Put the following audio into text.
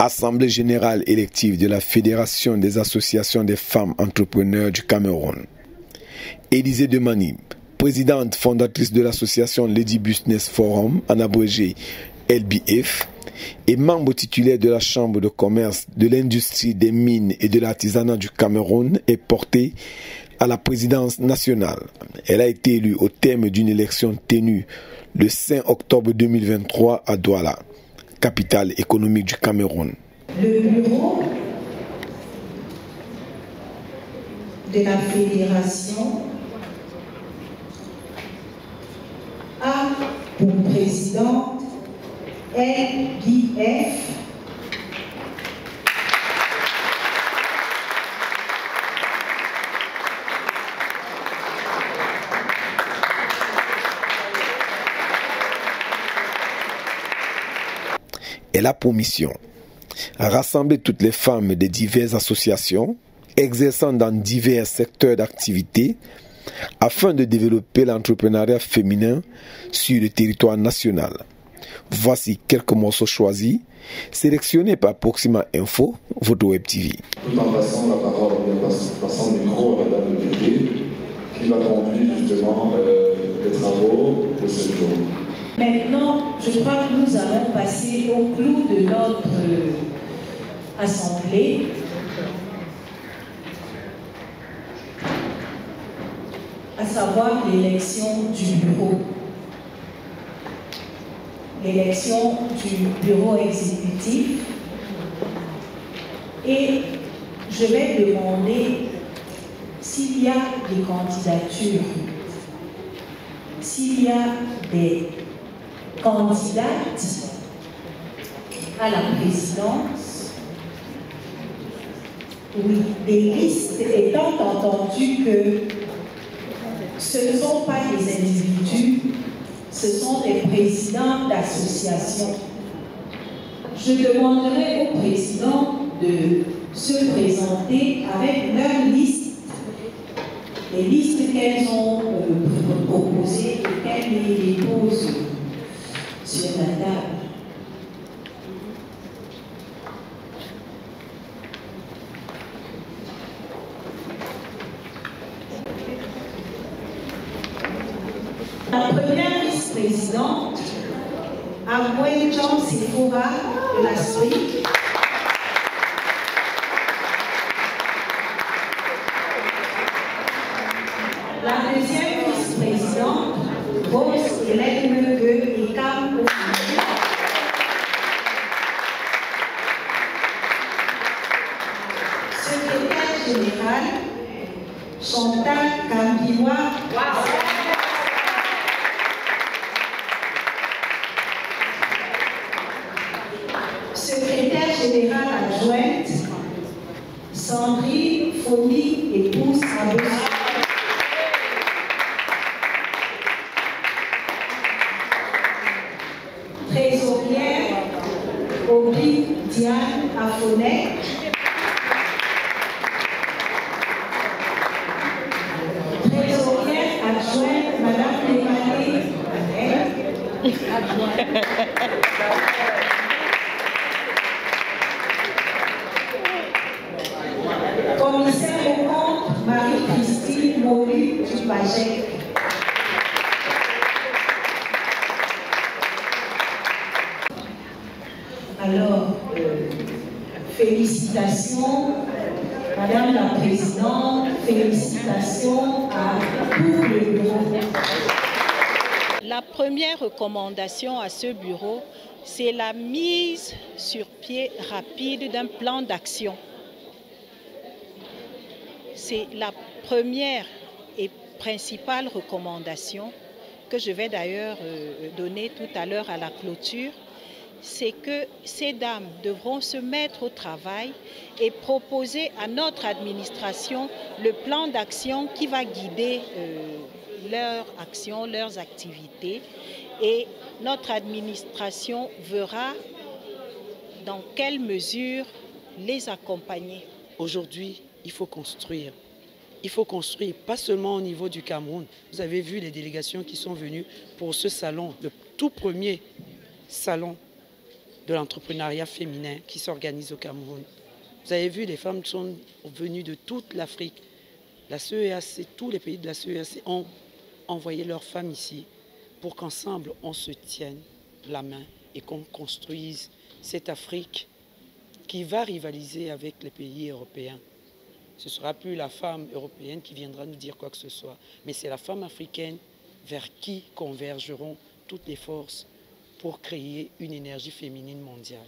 Assemblée générale élective de la Fédération des associations des femmes entrepreneurs du Cameroun. Élisée de Manib, présidente fondatrice de l'association Lady Business Forum, en abrégé LBF, et membre titulaire de la Chambre de commerce de l'industrie des mines et de l'artisanat du Cameroun, est portée à la présidence nationale. Elle a été élue au terme d'une élection tenue le 5 octobre 2023 à Douala, capitale économique du Cameroun. Le bureau de la fédération a pour présidente LBF Elle a pour mission rassembler toutes les femmes des diverses associations exerçant dans divers secteurs d'activité afin de développer l'entrepreneuriat féminin sur le territoire national. Voici quelques morceaux choisis, sélectionnés par Proxima Info, votre web TV. De. Maintenant, je crois que nous allons passer au clou de notre assemblée. à savoir l'élection du bureau. L'élection du bureau exécutif. Et je vais demander s'il y a des candidatures, s'il y a des candidates à la présidence, oui, des listes étant entendu que ce ne sont pas des individus, ce sont des présidents d'associations. Je demanderai au président de se présenter avec leur liste, les listes qu'elles ont euh, proposées et qu'elles les déposent la première vice-présidente, Amoué Jean Sephora de la SWIC. La deuxième vice-présidente, Rose Hélène Secrétaire général, Chantal Kambiwa. Secrétaire générale Trésorière, Obi Diane Afonet. Trésorière adjointe, Madame Lémané. Commissaire au compte, Marie-Christine Molu du. Alors, euh, félicitations, Madame la Présidente, félicitations à tout le bureau. La première recommandation à ce bureau, c'est la mise sur pied rapide d'un plan d'action. C'est la première et principale recommandation que je vais d'ailleurs euh, donner tout à l'heure à la clôture. C'est que ces dames devront se mettre au travail et proposer à notre administration le plan d'action qui va guider euh, leurs actions, leurs activités. Et notre administration verra dans quelle mesure les accompagner. Aujourd'hui, il faut construire. Il faut construire, pas seulement au niveau du Cameroun. Vous avez vu les délégations qui sont venues pour ce salon, le tout premier salon de l'entrepreneuriat féminin qui s'organise au Cameroun. Vous avez vu, les femmes sont venues de toute l'Afrique. La CEAC, tous les pays de la CEAC ont envoyé leurs femmes ici pour qu'ensemble on se tienne la main et qu'on construise cette Afrique qui va rivaliser avec les pays européens. Ce ne sera plus la femme européenne qui viendra nous dire quoi que ce soit, mais c'est la femme africaine vers qui convergeront toutes les forces pour créer une énergie féminine mondiale.